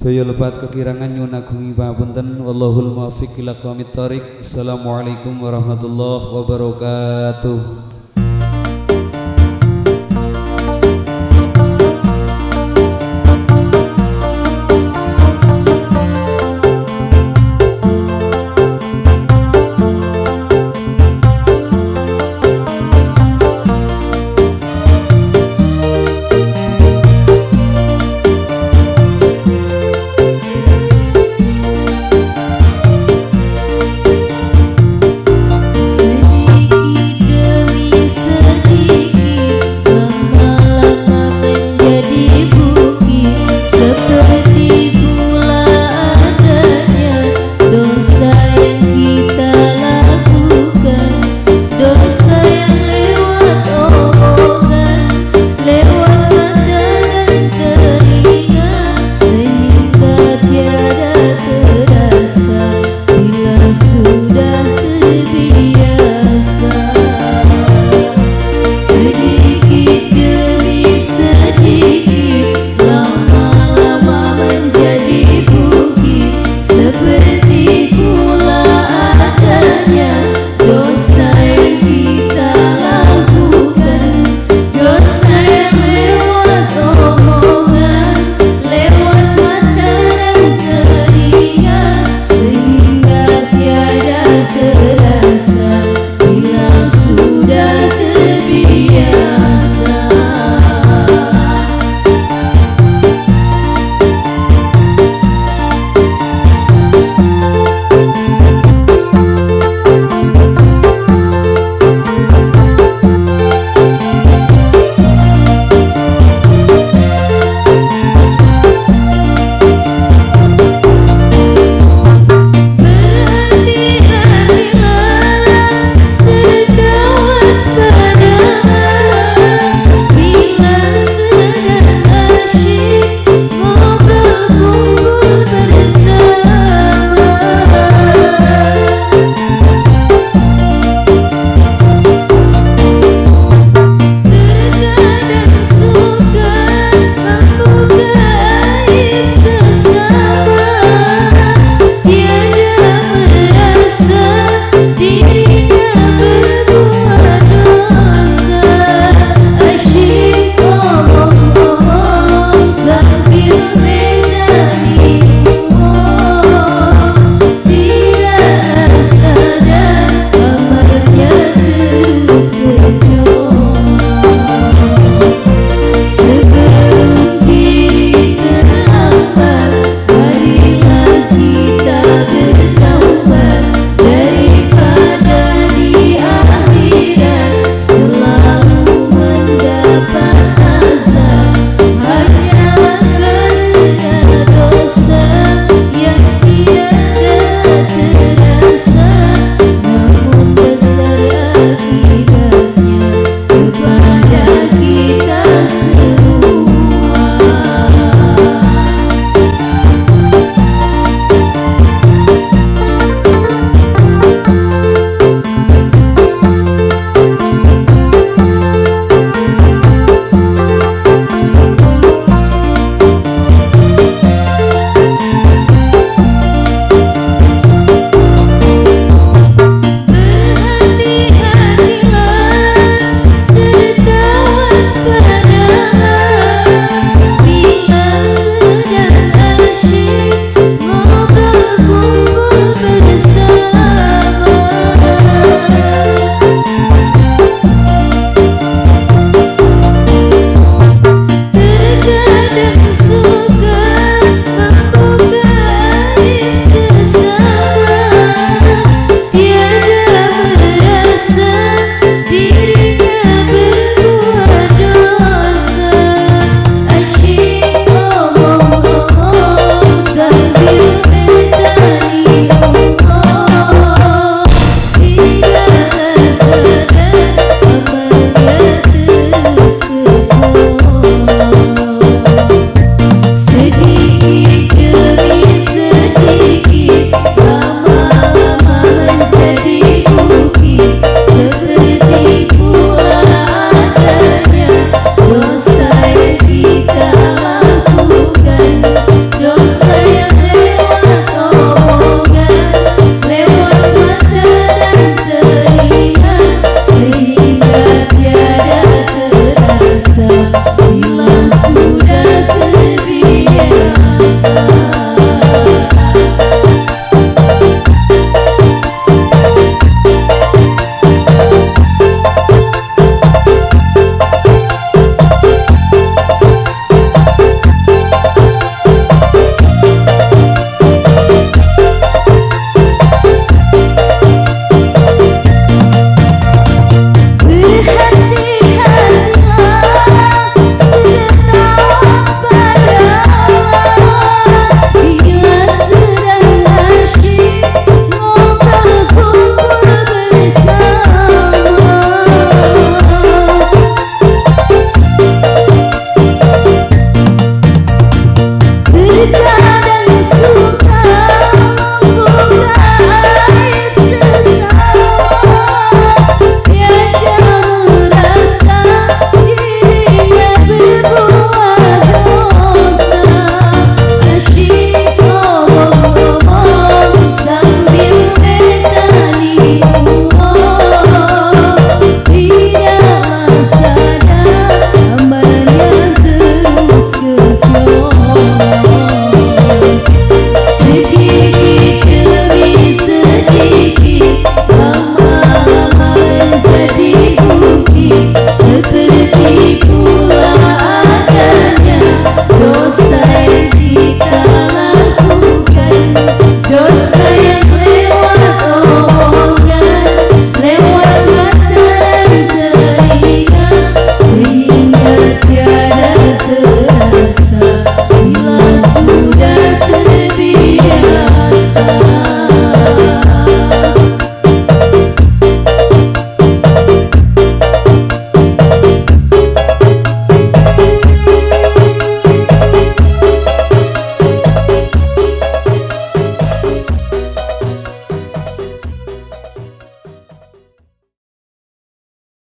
Sedaya lebat kekirangan nyuwun agungi pangapunten wallahul muwaffiq ila thoriq. Assalamualaikum warahmatullahi wabarakatuh.